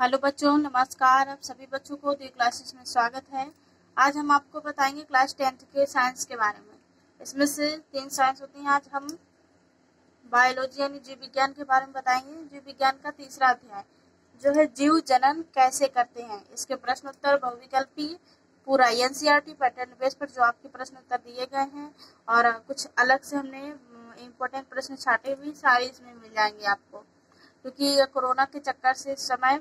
Hello बच्चों, नमस्कार। आप सभी बच्चों को दी क्लासेस में स्वागत है। आज हम आपको बताएँगे क्लास टेंथ के साइंस के बारे में। इसमें से तीन साइंस होती हैं। आज हम बायोलॉजी यानी जीव विज्ञान के बारे में बताएँगे। जीव विज्ञान का तीसरा अध्याय, जो है जीव जनन कैसे करते हैं। इसके प्रश्न उत्तर बहुविकल्पी, पूरा एनसीईआरटी पैटर्न बेस पर जो आपके प्रश्न उत्तर दिए गए हैं। और कुछ अलग से हमने इम्पोर्टेंट प्रश्न छाटे हुए सारे इसमें मिल जाएँगे आपको। क्योंकि कोरोना के चक्कर से इस समय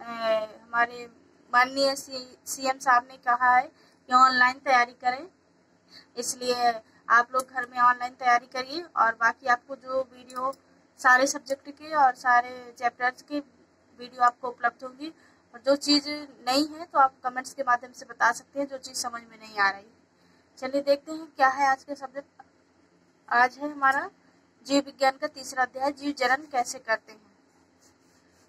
हमारे माननीय सी एम साहब ने कहा है कि ऑनलाइन तैयारी करें। इसलिए आप लोग घर में ऑनलाइन तैयारी करिए और बाकी आपको जो वीडियो, सारे सब्जेक्ट के और सारे चैप्टर्स के वीडियो आपको उपलब्ध होगी। और जो चीज़ नहीं है तो आप कमेंट्स के माध्यम से बता सकते हैं, जो चीज़ समझ में नहीं आ रही। चलिए देखते हैं क्या है आज का सब्जेक्ट। आज है हमारा जीव विज्ञान का तीसरा अध्याय, जीव जनन कैसे करते हैं।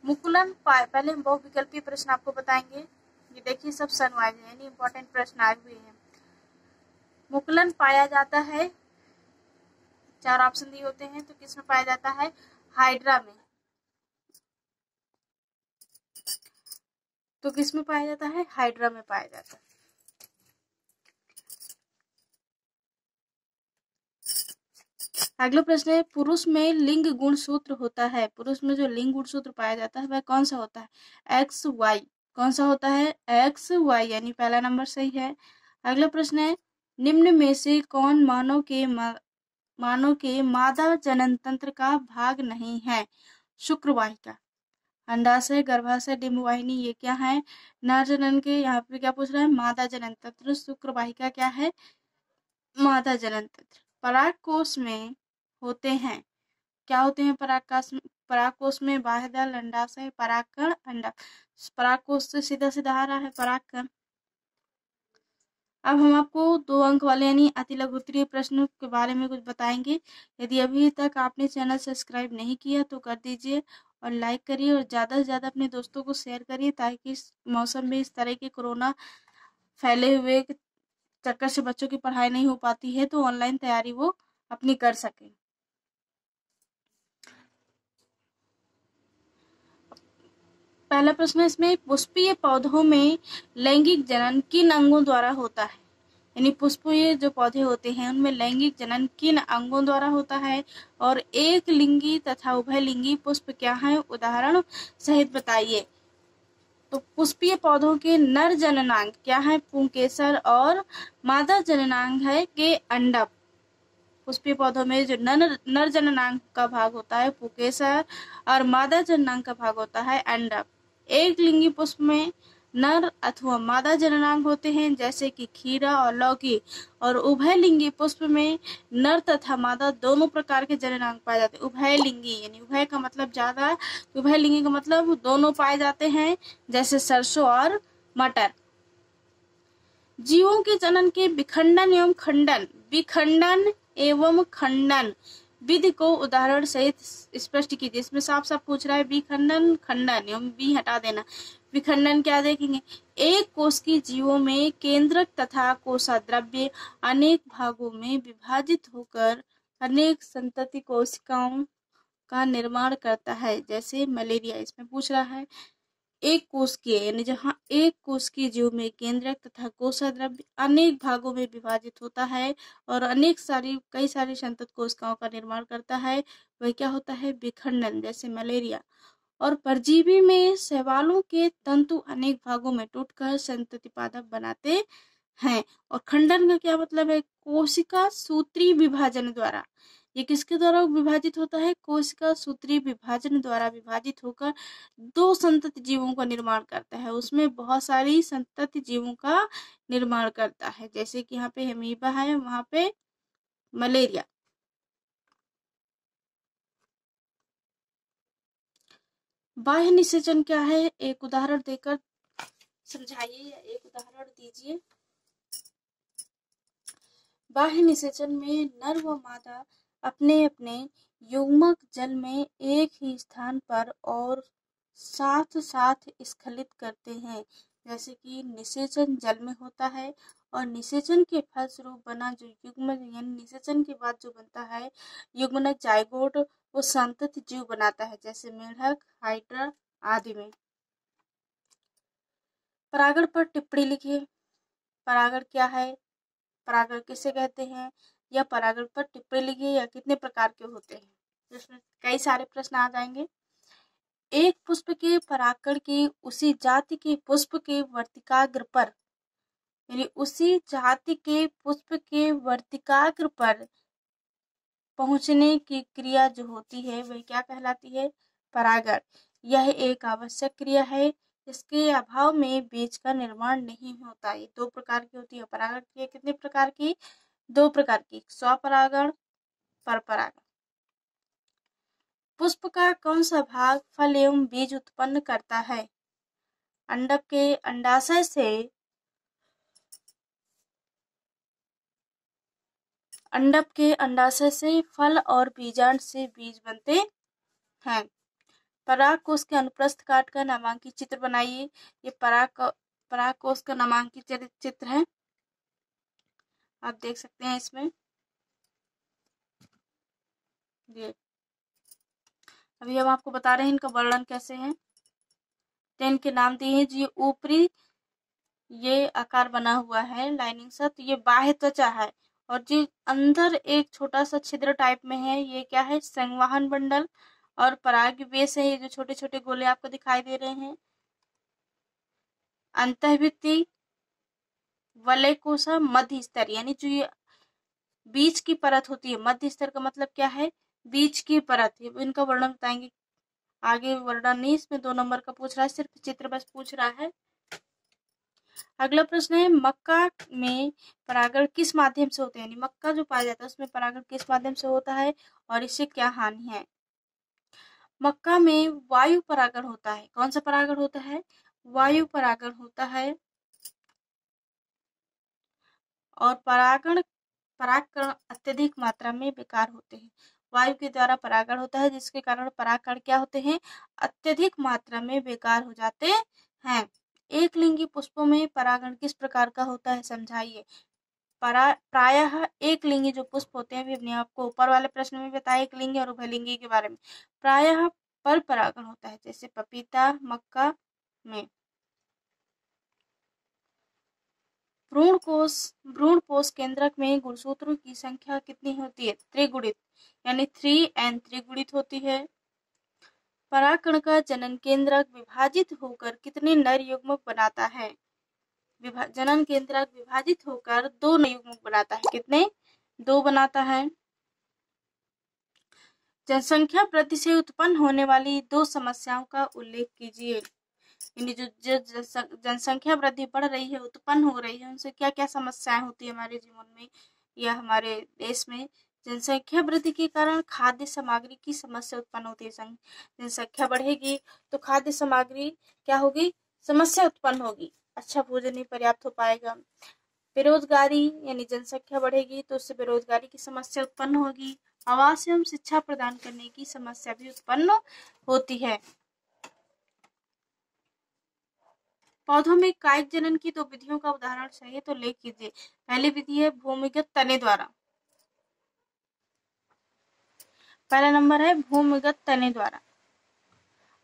मुकुलन पहले बहुविकल्पीय प्रश्न आपको बताएँगे। ये देखिए, सब सनवाइज यानी इंपॉर्टेंट प्रश्न आए हुए हैं। मुकुलन, पाया जाता है, चार ऑप्शन दिए होते हैं तो किसमें पाया जाता है? हाइड्रा में। तो किसमें पाया जाता है? हाइड्रा में पाया जाता है। अगला प्रश्न है, पुरुष में लिंग गुण सूत्र होता है। पुरुष में जो लिंग गुण सूत्र पाया जाता है, वह कौन सा होता है? एक्स वाई कौन सा होता है? एक्स वाई यानी पहला नंबर सही है। अगला प्रश्न है, निम्न में से कौन मानव के मानव के मादा जनन तंत्र का भाग नहीं है? शुक्रवाहिका, अंडाशय, गर्भाशय, डिम्बवाहिनी, ये क्या है? नर जनन के, यहाँ पे क्या पूछ रहा है? मादा जनन तंत्र शुक्रवाहिका क्या है? मादा जनन तंत्र पराग कोष में होते हैं। क्या होते हैं? पराकाश परागकोश में बाह्यदल अंडाशय परागकण, अंडा। परागकोश से सीधा सीधा आ रहा है परागकण। अब हम आपको दो अंक वाले यानी अति लघु उत्तरीय प्रश्न के बारे में कुछ बताएँगे। यदि अभी तक आपने चैनल सब्सक्राइब नहीं किया तो कर दीजिए और लाइक करिए और ज़्यादा से ज़्यादा अपने दोस्तों को शेयर करिए ताकि इस मौसम में इस तरह के कोरोना फैले हुए चक्कर से बच्चों की पढ़ाई नहीं हो पाती है तो ऑनलाइन तैयारी वो अपनी कर सकें। पहला प्रश्न इसमें पुष्पीय पौधों में लैंगिक जनन किन अंगों द्वारा होता है? यानी पुष्पीय जो पौधे होते हैं, उनमें लैंगिक जनन किन अंगों द्वारा होता है? और एक लिंगी तथा उभय लिंगी पुष्प क्या है? उदाहरण सहित बताइए। तो पुष्पीय पौधों के नर जननांग क्या है? पुंकेसर और मादा जननांग है के अंडप। पुष्पीय पौधों में जो नर नर जननांग का भाग होता है, पुकेसर और मादा जननांग का भाग होता है अंडप। एक लिंगी पुष्प में नर अथवा मादा जननांग होते हैं, जैसे कि खीरा और लौकी, और उभय लिंगी पुष्प में नर तथा मादा दोनों प्रकार के जननांग पाए जाते हैं। उभय लिंगी, यानी उभय का मतलब ज़्यादा, उभय लिंगी का मतलब दोनों पाए जाते हैं, जैसे सरसों और मटर। जीवों के जनन के विखंडन एवं खंडन, विखंडन एवं खंडन विधि को उदाहरण सहित स्पष्ट कीजिए। इसमें साफ़ साफ़ पूछ रहा है, विखंडन, खंडन, एवं बी हटा देना। विखंडन क्या देखेंगे? एक कोष की जीवों में केंद्रक तथा कोषा द्रव्य अनेक भागों में विभाजित होकर अनेक संतति कोशिकाओं का निर्माण करता है, जैसे मलेरिया। इसमें पूछ रहा है एक कोष की यानी जहाँ एक कोष की जीव में केंद्रक तथा कोषा द्रव्य अनेक भागों में विभाजित होता है और अनेक सारी, कई सारी संतत कोशिकाओं का निर्माण करता है। वह क्या होता है? विखंडन, जैसे मलेरिया। और परजीवी में शैवालों के तंतु अनेक भागों में टूटकर संतति पादप बनाते हैं। और खंडन का क्या मतलब है? कोशिका सूत्री विभाजन द्वारा। ये किसके द्वारा विभाजित होता है? कोशिका सूत्री विभाजन द्वारा विभाजित होकर दो संतत जीवों का निर्माण करता है। उसमें बहुत सारी संतत जीवों का निर्माण करता है। जैसे कि यहाँ पे हेमीबा है, वहाँ पे मलेरिया। बाह्य निषेचन क्या है? एक उदाहरण देकर समझाइए या एक उदाहरण दीजिए। बाह्य निषेचन में नर व मादा अपने अपने युग्मक जल में एक ही स्थान पर और साथ साथ स्खलित करते हैं। जैसे कि निषेचन जल में होता है और निषेचन के फलस्वरूप बना जो युग्म, यानी निषेचन के बाद जो बनता है युग्मनक जाइगोट वो संतत जीव बनाता है, जैसे मेढक, हाइड्रा आदि में। परागण पर टिप्पणी लिखिए। परागण क्या है? परागण किसे कहते हैं? या परागण पर टिप्पणी लिखिए या कितने प्रकार के होते हैं? जिसमें कई सारे प्रश्न आ जाएँगे। एक पुष्प के परागण के उसी जाति के पुष्प के वर्तिकाग्र पर, यानी उसी जाति के पुष्प के वर्तिकाग्र पर पहुँचने की क्रिया जो होती है, वह क्या कहलाती है? परागण। यह एक आवश्यक क्रिया है, इसके अभाव में बीज का निर्माण नहीं होता। ये दो प्रकार की होती है, परागण क्रिया कितने प्रकार की? दो प्रकार की स्वपरागण पर परागण पुष्प का कौन सा भाग फल एवं बीज उत्पन्न करता है? अंडक के अंडाशय से अंडप के अंडाशय से फल और बीजांड से बीज बनते हैं। पराग कोष के अनुप्रस्थ काट का नामांकित चित्र बनाइए। ये पराग पराग कोष का नामांकित चित्र है। आप देख सकते हैं इसमें। ये। अभी हम आपको बता रहे हैं इनका वर्णन कैसे है। टेन के नाम दिए हैं, जी, ऊपरी ये आकार बना हुआ है लाइनिंग सा तो ये बाह्य त्वचा है। और जी, अंदर एक छोटा सा छिद्र टाइप में है, ये क्या है? संवाहन बंडल और पराग बेस है, ये जो छोटे छोटे गोले आपको दिखाई दे रहे हैं। अंतभित्ति वलय कोसा मध्य स्तर, यानी जो ये बीज की परत होती है, मध्य स्तर का मतलब क्या है? बीज की परत इनका वर्णन बताएँगे। आगे वर्णन नहीं, इसमें दो नंबर का पूछ रहा है, सिर्फ़ चित्र बस पूछ रहा है। अगला प्रश्न है, मक्का में परागण किस माध्यम से होते हैं? यानी मक्का जो पाया जाता है, उसमें परागण किस माध्यम से होता है और इससे क्या हानि है? मक्का में वायु परागण होता है। कौन सा परागण होता है? वायु परागण होता है। और परागण, परागकण अत्यधिक मात्रा में बेकार होते हैं। वायु के द्वारा परागण होता है, जिसके कारण परागकण क्या होते हैं? अत्यधिक मात्रा में बेकार हो जाते हैं। एक लिंगी पुष्पों में परागण किस प्रकार का होता है, समझाइए? प्रायः एक लिंगी जो पुष्प होते हैं हमने आपको ऊपर वाले प्रश्न में बताया एक लिंगी और उभयलिंगी के बारे में। प्रायः पर परागण होता है, जैसे पपीता, मक्का में। भ्रूण कोष भ्रूण पोष केंद्रक में गुणसूत्रों की संख्या कितनी होती है? त्रिगुणित, यानी थ्री एन त्रिगुणित होती है। पराकण का जनन केंद्रक विभाजित होकर कितने नर युग्मक बनाता है? जनन केंद्रक विभाजित होकर दो नर युग्मक बनाता है। कितने? दो बनाता है। जनसंख्या वृद्धि से उत्पन्न होने वाली दो समस्याओं का उल्लेख कीजिए। यानी जो जनसंख्या वृद्धि बढ़ रही है, उत्पन्न हो रही है, उनसे क्या क्या समस्याएँ होती है हमारे जीवन में या हमारे देश में? जनसंख्या वृद्धि के कारण खाद्य सामग्री की समस्या उत्पन्न होती है जनसंख्या बढ़ेगी तो खाद्य सामग्री क्या होगी? समस्या उत्पन्न होगी। अच्छा भोजन नहीं पर्याप्त हो पाएगा। बेरोजगारी यानी जनसंख्या बढ़ेगी तो उससे बेरोजगारी की समस्या उत्पन्न होगी। आवास एवं शिक्षा प्रदान करने की समस्या भी उत्पन्न होती है। पौधों में कायिक जनन की दो विधियों का उदाहरण चाहिए तो ले कीजिए। पहली विधि है भूमिगत तने द्वारा। पहला नंबर है भूमिगत तने द्वारा।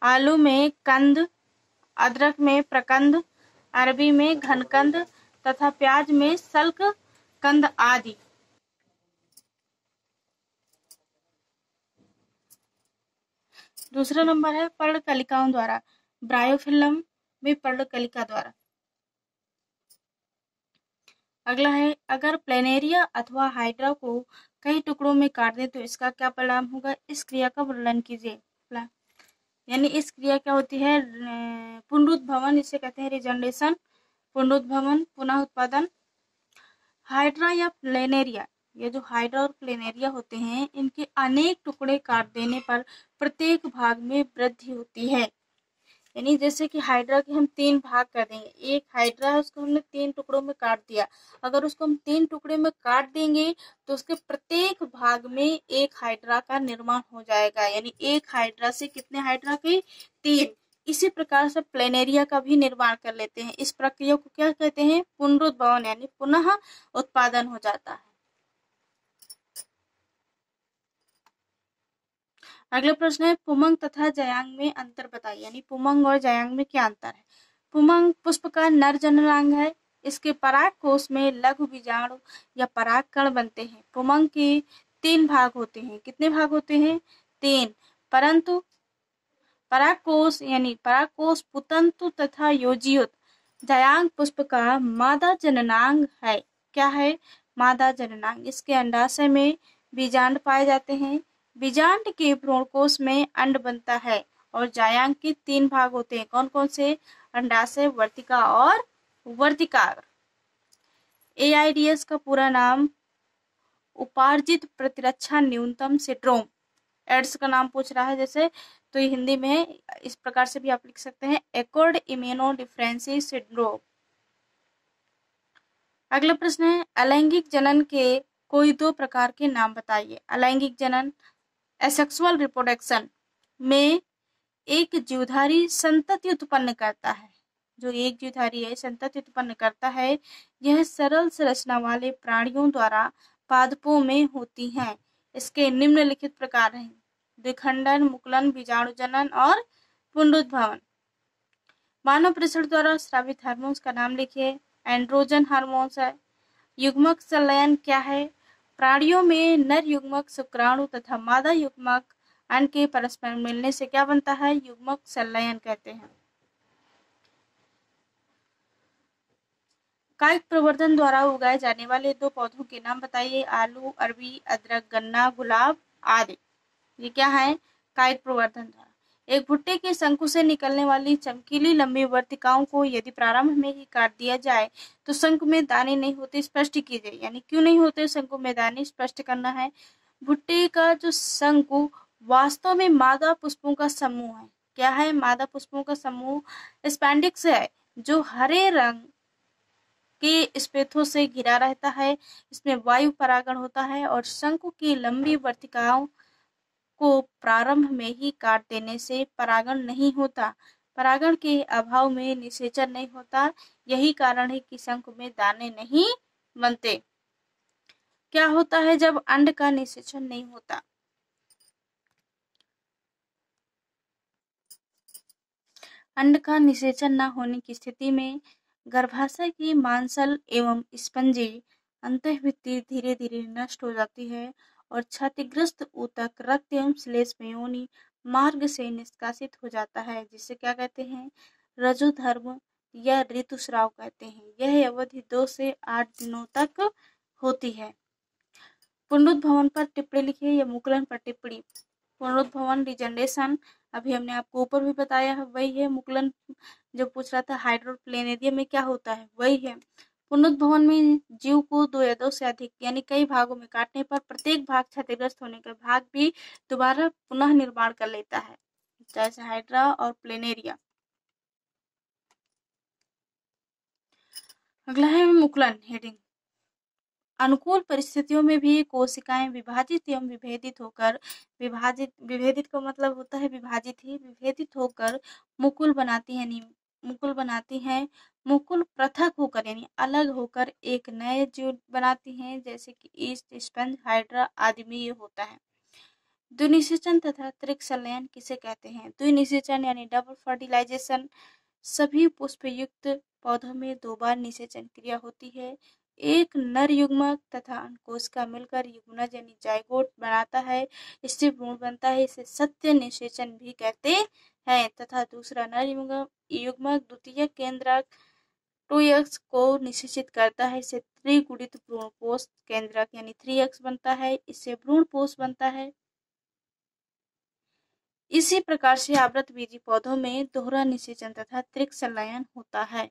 आलू में कंद, अदरक में प्रकंद, अरबी में घनकंद तथा प्याज में सल्क, कंद आदि। दूसरा नंबर है पर्णकलिकाओं द्वारा। ब्रायोफिल्म में पर्णकलिका द्वारा। अगला है, अगर प्लेनेरिया अथवा हाइड्रा को कई टुकड़ों में काट दे तो इसका क्या परिणाम होगा? इस क्रिया का वर्णन कीजिए। यानी इस क्रिया क्या होती है? पुनरुद्भवन इसे कहते हैं रिजनरेशन पुनरुद्भवन पुनः उत्पादन। हाइड्रा या प्लेनेरिया, ये जो हाइड्रा और प्लेनेरिया होते हैं, इनके अनेक टुकड़े काट देने पर प्रत्येक भाग में वृद्धि होती है। यानी जैसे कि हाइड्रा के हम तीन भाग कर देंगे। एक हाइड्रा है, उसको हमने तीन टुकड़ों में काट दिया। अगर उसको हम तीन टुकड़े में काट देंगे तो उसके प्रत्येक भाग में एक हाइड्रा का निर्माण हो जाएगा। यानी एक हाइड्रा से कितने हाइड्रा के? तीन। इसी प्रकार से प्लेनेरिया का भी निर्माण कर लेते हैं। इस प्रक्रिया को क्या कहते हैं? पुनरुद्भवन, यानी पुनः उत्पादन हो जाता है। अगला प्रश्न है, पुमंग तथा जयांग में अंतर बताइए, यानी पुमंग और जयांग में क्या अंतर है? पुमंग पुष्प का नर जननांग है, इसके पराग कोष में लघु बीजाणु या पराग कण बनते हैं। पुमंग के तीन भाग होते हैं। कितने भाग होते हैं? तीन। परंतु पराकोष यानी पराकोष पुतंतु तथा योजियुत, जयांग पुष्प का मादा जननांग है। क्या है? मादा जननांग। इसके अंडाशय में बीजांड पाए जाते हैं। बीजांड के भ्रूणकोश में अंड बनता है और जायांग के तीन भाग होते हैं। कौन कौन से? अंडाशय, वर्तिका और वर्तिकार एआईडीएस का पूरा नाम उपार्जित प्रतिरक्षा न्यूनतम सिड्रोम। एड्स का नाम पूछ रहा है जैसे तो ये हिंदी में इस प्रकार से भी आप लिख सकते हैं एकोर्ड इम्यूनो डिफ्रेंसी सिड्रोम अगला प्रश्न है, अलैंगिक जनन के कोई दो प्रकार के नाम बताइए। अलैंगिक जनन एसेक्सुअल रिप्रोडक्शन में एक जीवधारी संतति उत्पन्न करता है। जो एक जीवधारी है, संतति उत्पन्न करता है, यह सरल संरचना वाले प्राणियों द्वारा पादपों में होती हैं। इसके निम्नलिखित प्रकार हैं। द्विखंडन, मुकलन बीजाणु जनन और पुनरुद्भवन। मानव प्रेषण द्वारा स्रावित हार्मोन्स का नाम लिखिए। एंड्रोजन हार्मोन्स है। युग्मक संलयन क्या है? प्राणियों में नर युग्मक, शुक्राणु तथा मादा युग्मक अन्न के परस्पर मिलने से क्या बनता है? युग्मक संलयन कहते हैं। कायिक प्रवर्धन द्वारा उगाए जाने वाले दो पौधों के नाम बताइए। आलू, अरबी, अदरक, गन्ना, गुलाब आदि। ये क्या है? कायिक प्रवर्धन द्वारा। एक भुट्टे के शंकु से निकलने वाली चमकीली लंबी वर्तिकाओं को यदि प्रारंभ में ही काट दिया जाए तो शंकु में दाने नहीं होते स्पष्ट कीजिए। यानी क्यों नहीं होते शंकु में दाने स्पष्ट करना है? भुट्टे का जो शंकु वास्तव में मादा पुष्पों का समूह है। क्या है मादा पुष्पों का समूह? स्पैंडिक्स है, जो हरे रंग के स्पेथों से घिरा रहता है। इसमें वायु परागण होता है और शंकु की लंबी वर्तिकाओं को प्रारंभ में ही काट देने से परागण नहीं होता। परागण के अभाव में निषेचन नहीं होता। यही कारण है कि शंख में दाने नहीं बनते। क्या होता है जब अंड का निषेचन नहीं होता? अंड का निषेचन न होने की स्थिति में गर्भाशय की मांसल एवं स्पंजी अंतःभित्ति धीरे धीरे नष्ट हो जाती है और क्षतिग्रस्त ऊतक रक्त एवं श्लेष में मार्ग से निष्कासित हो जाता है, जिसे क्या कहते हैं? रजुधर्म या ऋतुस्राव कहते हैं। यह अवधि दो से आठ दिनों तक होती है। पुनरुद्भवन पर टिप्पणी लिखिए या मुकलन पर टिप्पणी। पुनरुद्भवन रिजनरेशन अभी हमने आपको ऊपर भी बताया है, वही है। मुकलन जो पूछ रहा था हाइड्रोप्लेनेरियम में क्या होता है? वही है। पुनरुद्भवन में जीव को दो या दो से अधिक, यानी कई भागों में काटने पर प्रत्येक भाग क्षतिग्रस्त होने का भाग भी दोबारा पुनः निर्माण कर लेता है, जैसे हाइड्रा और प्लेनेरिया। अगला है मुकुलन हेडिंग। अनुकूल परिस्थितियों में भी कोशिकाएँ विभाजित एवं विभेदित होकर, विभाजित, विभेदित का मतलब होता है विभाजित ही, विभेदित होकर मुकुल बनाती है मुकुल बनाती हैं मुकुल पृथक होकर यानी अलग होकर एक नए जीव बनाती हैं, जैसे कि ईस्ट स्पंज हाइड्रा आदि में ये होता है। द्विनिषेचन तथा त्रिक संलयन किसे कहते हैं? द्विनिषेचन यानी डबल फर्टिलाइजेशन सभी पुष्प युक्त पौधों में दो बार निषेचन क्रिया होती है। एक नर युग्मक तथा अंकोश का मिलकर युग्मज यानी जायगोट बनाता है। इससे भ्रूण बनता है, इसे सत्य निषेचन भी कहते हैं। तथा दूसरा नर युग्मक द्वितीय केंद्रक टू एक्स को निषेचित करता है इससे त्रिगुणित भ्रूणपोष केंद्रक यानी थ्री एक्स बनता है इससे भ्रूण पोष बनता है। इसी प्रकार से आवृत बीजी पौधों में दोहरा निषेचन तथा त्रिक संलयन होता है।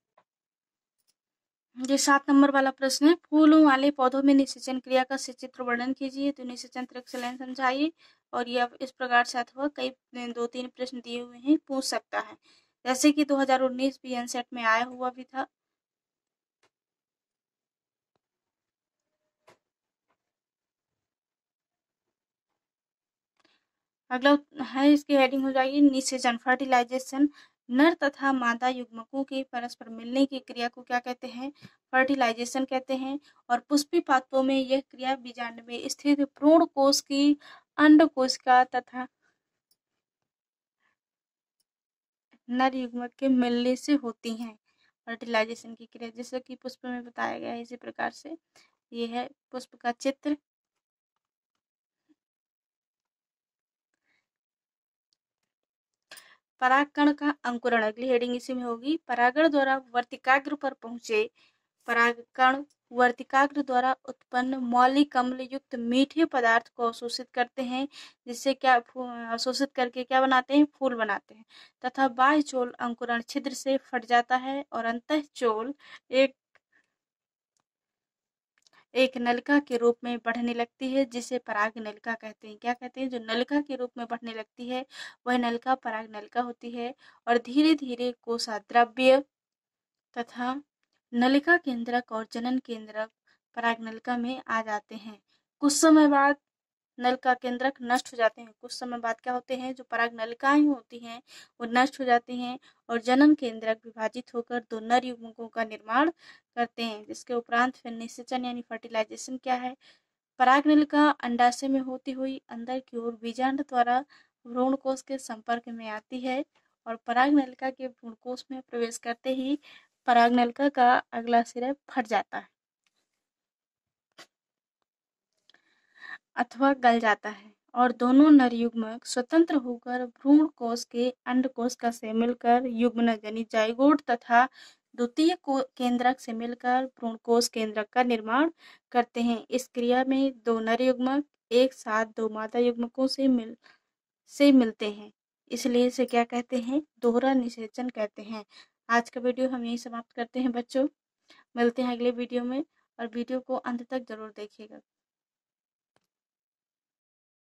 सात नंबर वाला प्रश्न है। फूलों वाले पौधों में निषेचन क्रिया का सचित्र वर्णन कीजिए तो निषेचन त्रिक्सलन समझाइए, और ये इस प्रकार से अथवा कई, दो तीन प्रश्न दिए हुए हैं, पूछ सकता है। जैसे कि 2019 भी एनसेट में आया हुआ भी था। अगला है, इसकी हेडिंग हो जाएगी, निषेचन फर्टिलाइजेशन नर तथा मादा युग्मकों के परस्पर मिलने की क्रिया को क्या कहते हैं? फर्टिलाइजेशन कहते हैं और पुष्पी पात्रों में यह क्रिया बीजांड में स्थित प्रोण कोष की अंड कोशिका तथा नर युग्मक के मिलने से होती हैं। फर्टिलाइजेशन की क्रिया, जैसे कि पुष्प में बताया गया है, इसी प्रकार से ये है पुष्प का चित्र। परागकण का अंकुरण अगली हेडिंग इसी में होगी। परागण द्वारा वर्तिकाग्र पर पहुँचे। परागकण वर्तिकाग्र द्वारा उत्पन्न मौलिक अम्ल युक्त मीठे पदार्थ को अवशोषित करते हैं, जिससे क्या अवशोषित करके क्या बनाते हैं? फूल बनाते हैं। तथा बाह्य चोल अंकुरण छिद्र से फट जाता है और अंत चोल एक एक नलिका के रूप में बढ़ने लगती है, जिसे पराग नलिका कहते हैं। क्या कहते हैं? जो नलिका के रूप में बढ़ने लगती है, वह नलिका पराग नलिका होती है और धीरे धीरे कोसा द्रव्य तथा नलिका केंद्रक और जनन केंद्रक पराग नलिका में आ जाते हैं। कुछ समय बाद नल का केंद्रक नष्ट हो जाते हैं। कुछ समय बाद क्या होते हैं? जो पराग नलिकाएँ होती हैं, वो नष्ट हो जाती हैं और जनन केंद्रक विभाजित होकर दो नर युग्मकों का निर्माण करते हैं, जिसके उपरांत फिर निषेचन यानी फर्टिलाइजेशन क्या है? पराग नलिका अंडाशय में होती हुई अंदर की ओर बीजांड द्वारा भ्रूण कोष के संपर्क में आती है और पराग नलिका के भ्रूण कोष में प्रवेश करते ही पराग नलिका का अगला सिरा फट जाता है। अथवा गल जाता है। और दोनों नर युग्मक स्वतंत्र होकर भ्रूण कोष के अंड कोष का से मिलकर युग्म यानी जाइगोट तथा द्वितीय केंद्रक से मिलकर भ्रूण कोष केंद्रक का निर्माण करते हैं। इस क्रिया में दो नर युग्मक एक साथ दो मादा युग्मकों से मिल, से मिलते हैं। इसलिए इसे क्या कहते हैं? दोहरा निषेचन कहते हैं। आज का वीडियो हम यही समाप्त करते हैं बच्चों। मिलते हैं अगले वीडियो में और वीडियो को अंत तक ज़रूर देखिएगा।